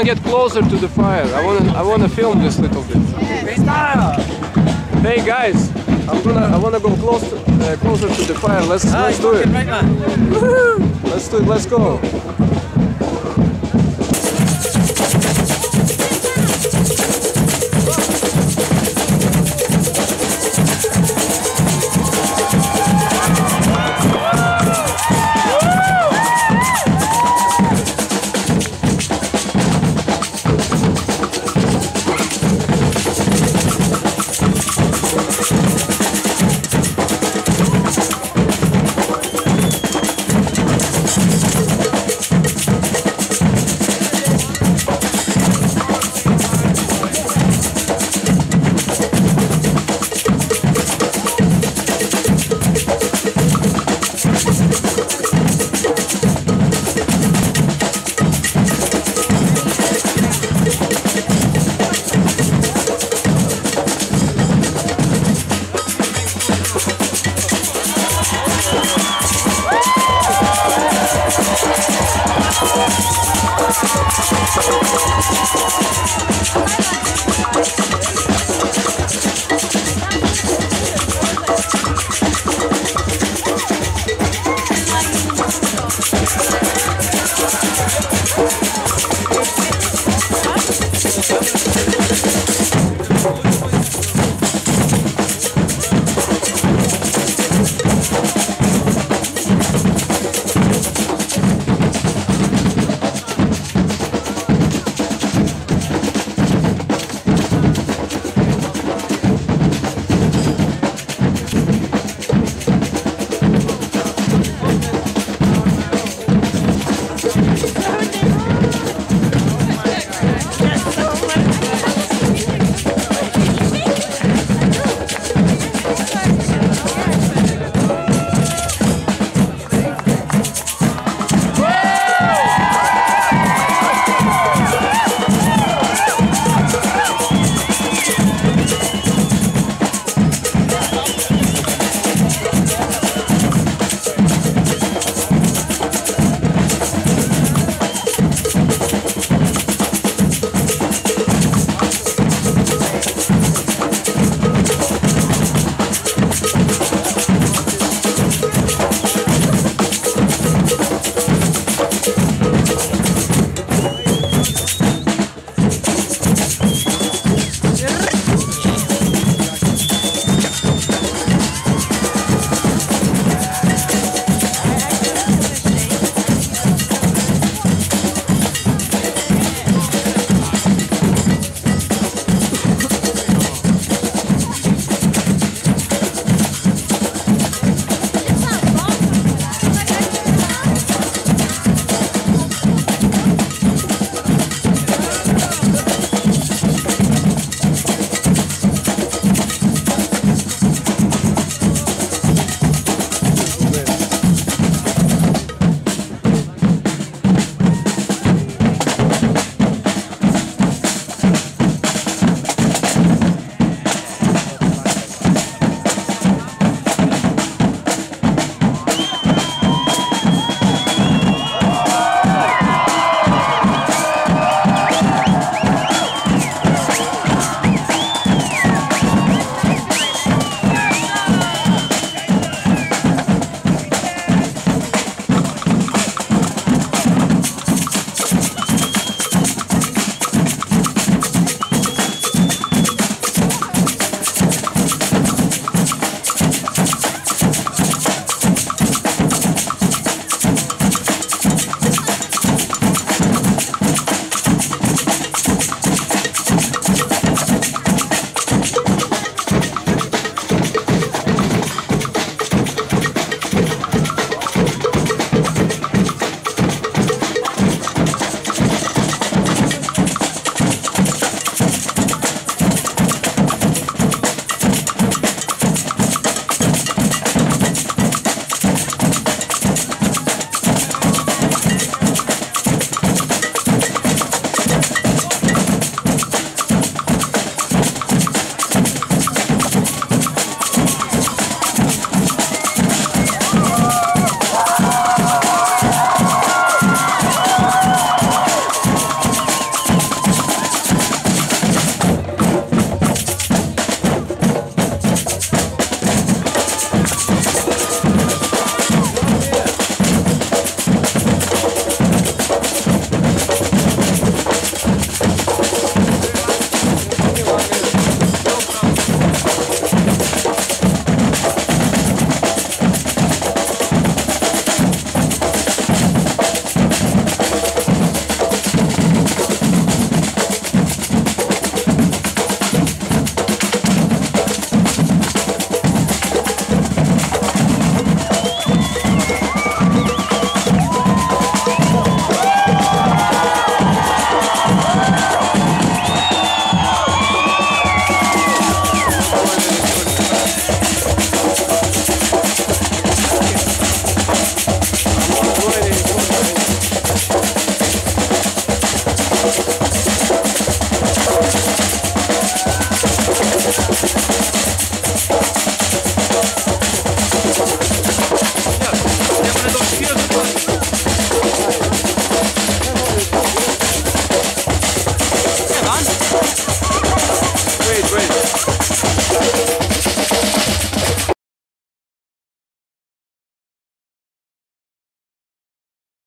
Want to get closer to the fire. I want to I want to film this little bit. Hey guys, I'm gonna I want to go close uh, closer to the fire. Let's let's do it. Let's do it. Let's go.